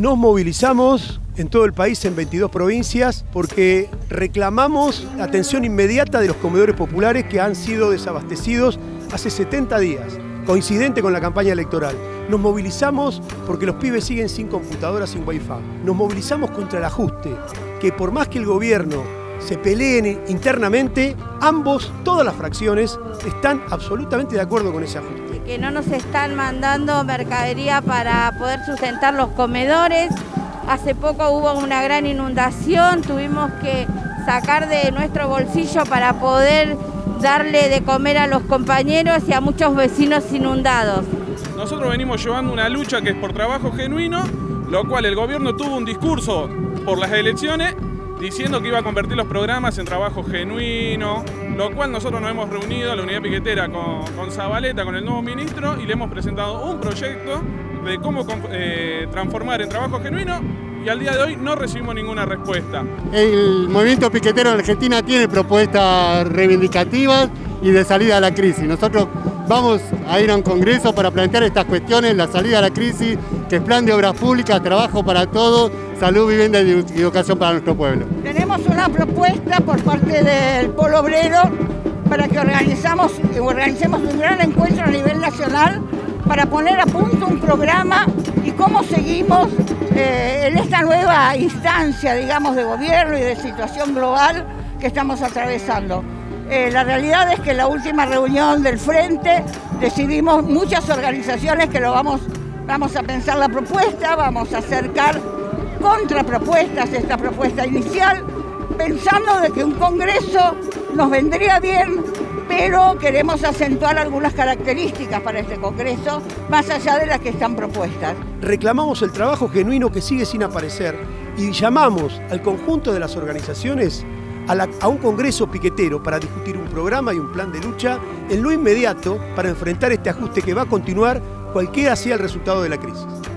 Nos movilizamos en todo el país, en 22 provincias, porque reclamamos atención inmediata de los comedores populares que han sido desabastecidos hace 70 días, coincidente con la campaña electoral. Nos movilizamos porque los pibes siguen sin computadoras, sin wifi. Nos movilizamos contra el ajuste, que por más que el gobierno se peleen internamente, ambos, todas las fracciones, están absolutamente de acuerdo con ese ajuste. Que no nos están mandando mercadería para poder sustentar los comedores. Hace poco hubo una gran inundación, tuvimos que sacar de nuestro bolsillo para poder darle de comer a los compañeros y a muchos vecinos inundados. Nosotros venimos llevando una lucha que es por trabajo genuino, lo cual el gobierno tuvo un discurso por las elecciones diciendo que iba a convertir los programas en trabajo genuino, lo cual nosotros nos hemos reunido, la unidad piquetera, con, con Zabaleta, con el nuevo ministro, y le hemos presentado un proyecto de cómo eh, transformar en trabajo genuino y al día de hoy no recibimos ninguna respuesta. El movimiento piquetero en Argentina tiene propuestas reivindicativas y de salida a la crisis. Nosotros vamos a ir a un congreso para plantear estas cuestiones, la salida a la crisis, que es plan de obras públicas, trabajo para todos, salud, vivienda y educación para nuestro pueblo. Tenemos una propuesta por parte del Polo Obrero para que organizamos, organicemos un gran encuentro a nivel nacional para poner a punto un programa y cómo seguimos eh, en esta nueva instancia, digamos, de gobierno y de situación global que estamos atravesando. Eh, la realidad es que en la última reunión del Frente decidimos muchas organizaciones que lo vamos, vamos a pensar la propuesta, vamos a acercar contrapropuestas a esta propuesta inicial, pensando de que un Congreso nos vendría bien pero queremos acentuar algunas características para este Congreso, más allá de las que están propuestas. Reclamamos el trabajo genuino que sigue sin aparecer y llamamos al conjunto de las organizaciones a, un Congreso piquetero para discutir un programa y un plan de lucha en lo inmediato para enfrentar este ajuste que va a continuar cualquiera sea el resultado de la crisis.